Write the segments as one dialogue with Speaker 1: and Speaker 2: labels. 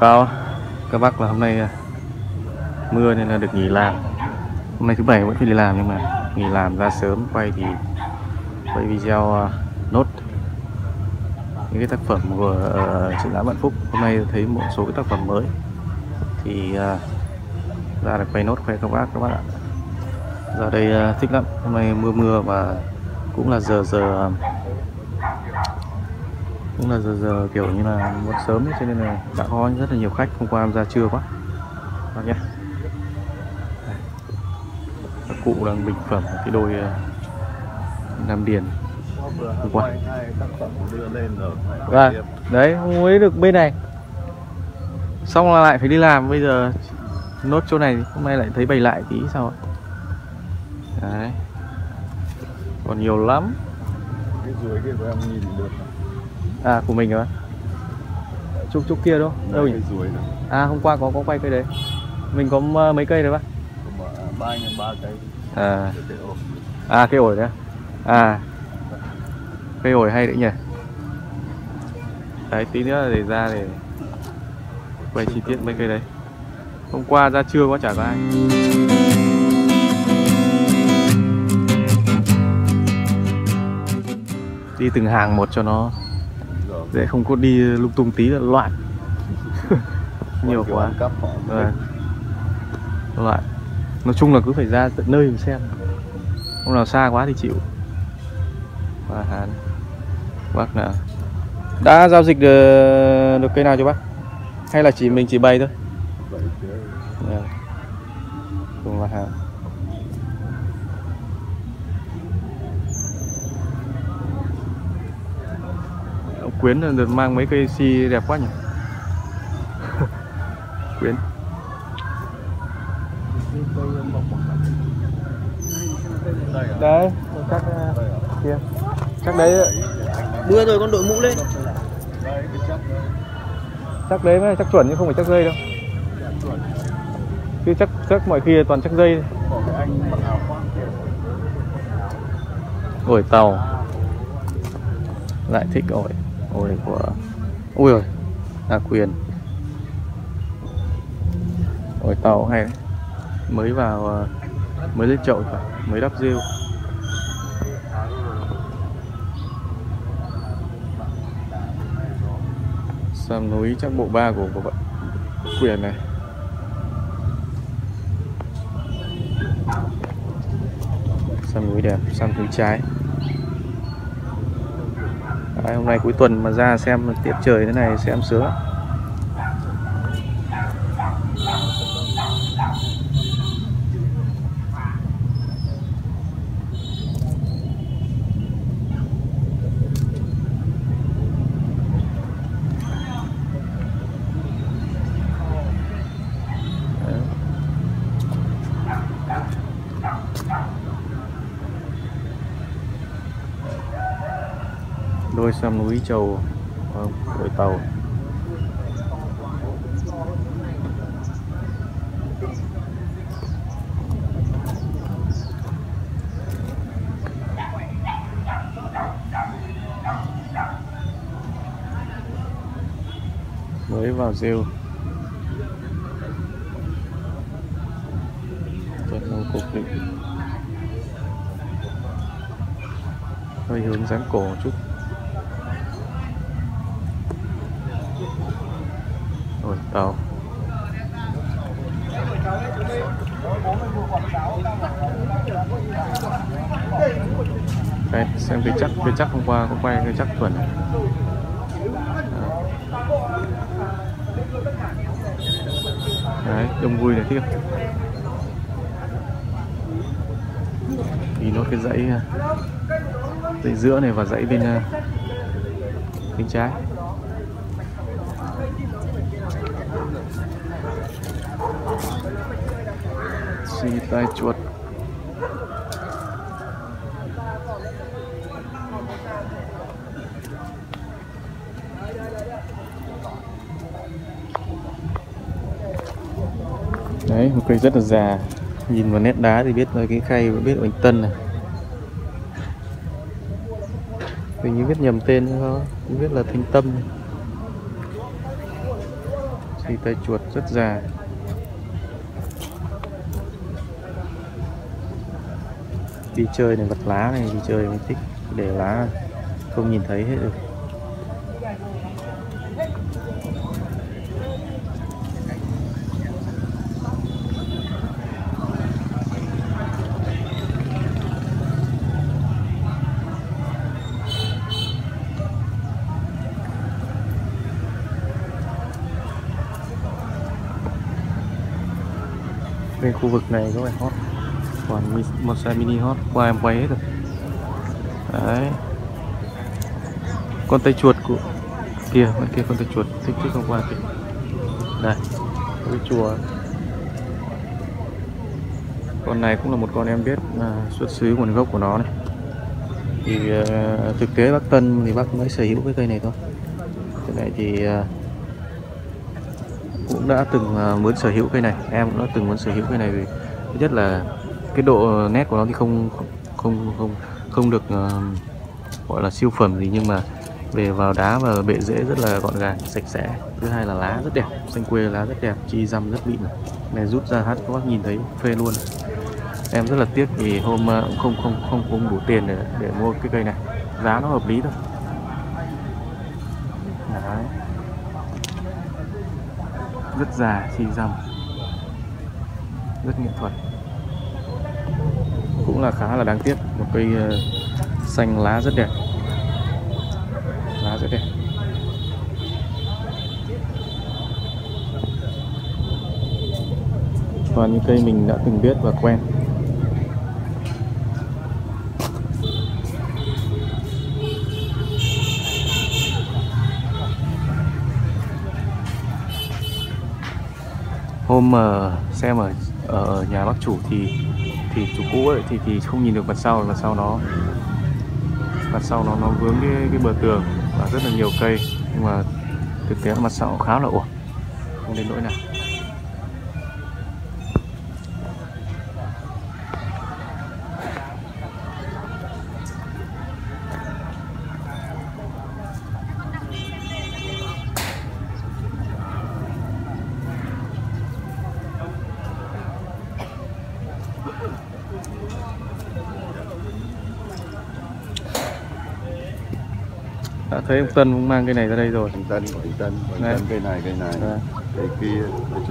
Speaker 1: báo cáo các bác là hôm nay à, mưa nên là được nghỉ làm. Hôm nay thứ bảy vẫn phải đi làm nhưng mà nghỉ làm ra sớm quay thì quay video à, nốt những cái tác phẩm của uh, triển lãm Vạn Phúc. Hôm nay thấy một số cái tác phẩm mới thì uh, ra được quay nốt khoe các bác các bác ạ. Giờ đây uh, thích lắm. Hôm nay mưa mưa và cũng là giờ giờ cũng là giờ giờ kiểu như là muốn sớm ấy, cho nên là đã có rất là nhiều khách hôm qua em ra trưa quá. Bác nhé. Các cụ đang bình phẩm cái đôi ờ, Nam Điền. Hôm qua. Vâng đấy không mới được bên này. Xong là lại phải đi làm bây giờ nốt chỗ này hôm nay lại thấy bày lại tí sao ạ? Đấy. Còn nhiều lắm.
Speaker 2: Cái dưới kia của em nhìn được
Speaker 1: à của mình rồi chúc chúc kia đâu đâu nhỉ? à hôm qua có có quay cây đấy. Mình có m- mấy cây đấy bác?
Speaker 2: Có ba em ba cây.
Speaker 1: À. À cây ổi đấy à? à. Cây ổi hay đấy nhỉ? Đấy tí nữa để ra để quay chi tiết mấy cây đấy. Hôm qua ra trưa có chả có ai. Đi từng hàng một cho nó Dễ không có đi lung tung tí là loạn. Nhiều quá. Vâng. Loại Nói chung là cứ phải ra tận nơi mà xem. Hôm nào xa quá thì chịu. Và Hàn Bác nào? Đã giao dịch được, được cây nào cho bác? Hay là chỉ mình chỉ bày thôi? Dạ. Cùng là Hàn Quyến được mang mấy cây si đẹp quá nhỉ? Quyến.
Speaker 2: Đây.
Speaker 1: Đấy chắc uh, kia. Chắc đấy.
Speaker 3: Mưa rồi con đội mũ lên.
Speaker 2: Chắc
Speaker 1: đấy mới chắc chuẩn chứ không phải chắc dây đâu. Chứ chắc chắc mọi khi toàn chắc dây. Ổi tàu. Lại thích ổi hồi của ui rồi là quyền. Hồi tàu hay đấy. mới vào ờ, mới lên chậu mới đắp rêu. Sam núi chắc bộ ba của của bạn quyền này. Sam núi đẹp sam núi trái hôm nay cuối tuần mà ra xem tiết trời thế này xem sướng lắm. Đôi sam núi trầu đội ờ, tàu. Mới vào rêu. Tuần nâu cục định. Hơi hướng dáng cổ một chút rồi tàu đây, xem cái chắc cái chắc hôm qua có quay cái chắc chuẩn này. Ờ. đấy, đông vui này tiếp. Thì nó cái dãy à, dãy giữa này và dãy bên à, bên trái. Xì tai chuột. Đấy, một cây rất là già. Nhìn vào nét đá thì biết là cái khay biết oanh tân này. Mình như biết nhầm tên thôi, không biết là thanh tâm thì tay chuột rất già. Đi chơi này, vật lá này, đi chơi mới thích, để lá không nhìn thấy hết được. Bên khu vực này có phải hot còn một xe mini hot qua em quay hết rồi. Đấy. Con tay chuột của kia bên kia con tay chuột. Thích thích không qua kìa. Đây cái chùa. Con này cũng là một con em biết là xuất xứ nguồn gốc của nó này. Thì uh, thực tế bác Tân thì bác mới sở hữu cái cây này thôi. Cái này thì uh, cũng đã từng uh, muốn sở hữu cây này. Em cũng đã từng muốn sở hữu cây này vì thứ nhất là cái độ nét của nó thì không không không không được uh, gọi là siêu phẩm gì nhưng mà về vào đá và bệ rễ rất là gọn gàng sạch sẽ. Thứ hai là lá rất đẹp xanh quê lá rất đẹp chi răm rất mịn. Này này rút ra hát các bác nhìn thấy phê luôn. Em rất là tiếc vì hôm uh, cũng không không không không đủ tiền để để mua cái cây này. Giá nó hợp lý thôi. Đấy. rất già chi răm. Rất nghệ thuật cũng là khá là đáng tiếc. Một cây ờ, xanh lá rất đẹp. Lá rất đẹp. Toàn những cây mình đã từng biết và quen. Hôm mà xem ở ở nhà bác chủ thì thì chủ cũ ấy, thì thì không nhìn được mặt sau mặt sau nó, mặt sau nó nó vướng cái cái bờ tường và rất là nhiều cây. Nhưng mà thực tế mặt sau khá là ổn không đến nỗi nào. Đã thấy ông Tân cũng mang cái này ra đây rồi
Speaker 2: Thằng Tân, Tân,
Speaker 1: Đây.
Speaker 2: Tân cây này, cây này,
Speaker 1: Đây.
Speaker 2: cây kia.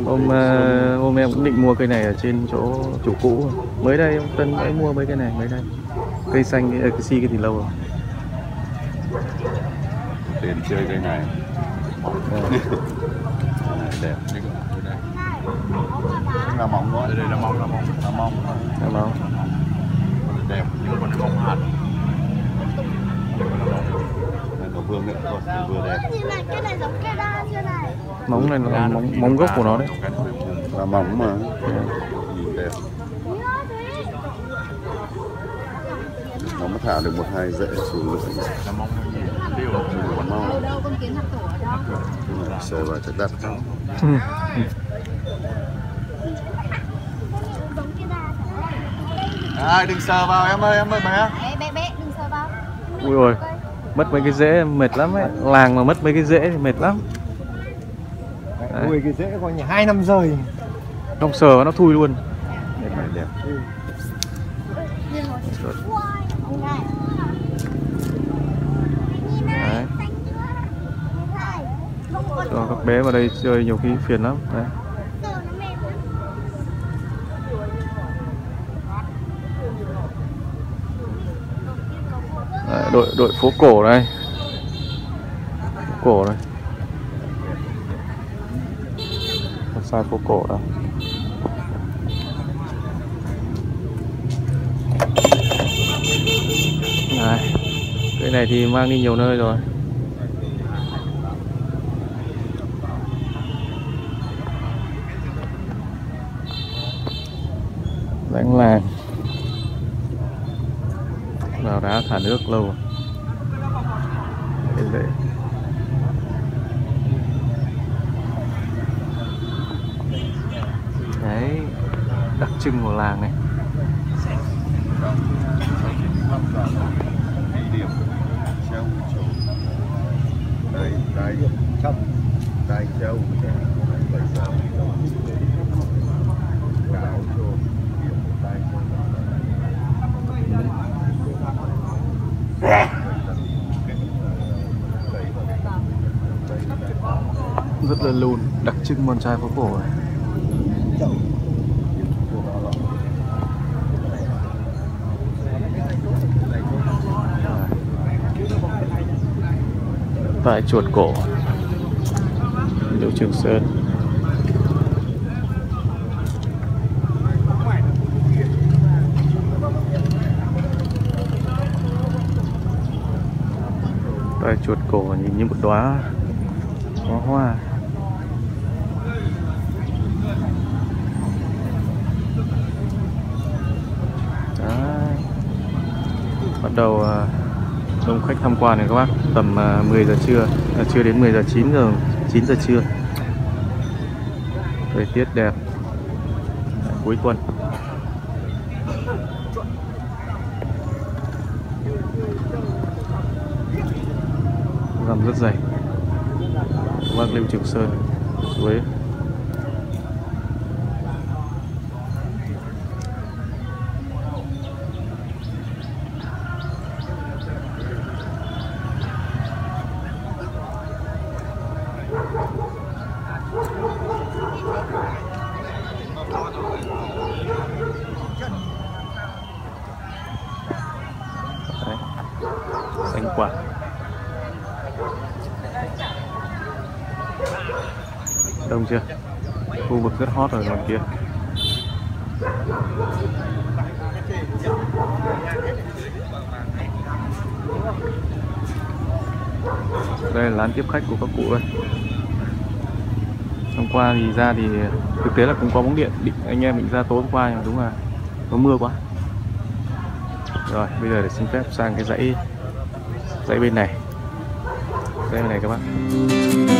Speaker 1: Hôm
Speaker 2: cây
Speaker 1: ờ, hôm em cũng định mua cây này ở trên chỗ chủ cũ mới đây ông Tân mới mua mấy cái này mới đây cây xanh cái, ờ, cái si cái thì lâu rồi
Speaker 2: tiền chơi cây này. Cây này đẹp. Là mỏng quá. Đây là mỏng, là mỏng, là mỏng.
Speaker 1: Em không?
Speaker 2: Đẹp, nhưng mà nó không hạt. Này nó vừa nghệ thuật, vừa đẹp.
Speaker 4: Nhìn này, cái này giống cây đa chưa này?
Speaker 1: móng này là móng, móng gốc của nó đấy
Speaker 2: Là mỏng mà. Nhìn đẹp. Nó mới thả được một hai rễ xuống nữa. Là? Sờ vào chắc đắt không?
Speaker 4: Thật.
Speaker 2: Ai đừng sờ vào em ơi, em ơi bé.
Speaker 4: Bé, bé, bé, đừng sờ vào.
Speaker 1: ui rồi mất mấy cái rễ mệt lắm ấy. Làng mà mất mấy cái rễ thì mệt lắm.
Speaker 3: Ui cái rễ coi như hai năm rồi
Speaker 1: không sờ nó thui luôn.
Speaker 2: Đẹp này đẹp.
Speaker 4: Này,
Speaker 1: Đấy. cho các bé vào đây chơi nhiều khi phiền lắm. Đấy
Speaker 4: sờ nó mềm lắm.
Speaker 1: Đấy, đội đội phố cổ đây. Phố cổ đây. Không sai, phố cổ đâu này, cái này thì mang đi nhiều nơi rồi. Đánh làng. Vào đá thả nước lâu rồi. Để đấy đặc trưng của làng này
Speaker 2: đây đây trong đây châu
Speaker 1: lùn đặc trưng món chai phố cổ này. tại chuột cổ. Liệu trường sơn. Tại chuột cổ nhìn như một đóa hoa hoa. Bắt đầu à, đông khách tham quan này các bác. Tầm à, 10 giờ trưa à, chưa đến 10 giờ 9 giờ 9 giờ trưa. Thời tiết đẹp. Đấy, cuối tuần. Dầm rất dày. Bác Lưu Trường Sơn suối xanh qua. đông chưa? Khu vực rất hot rồi ngoài kia. Đây là lán tiếp khách của các cụ đây. Hôm qua thì ra thì thực tế là cũng có bóng điện. Định anh em mình ra tối hôm qua nhưng mà đúng là có mưa quá. Rồi, bây giờ để xin phép sang cái dãy dãy bên này. Dãy bên này các bạn.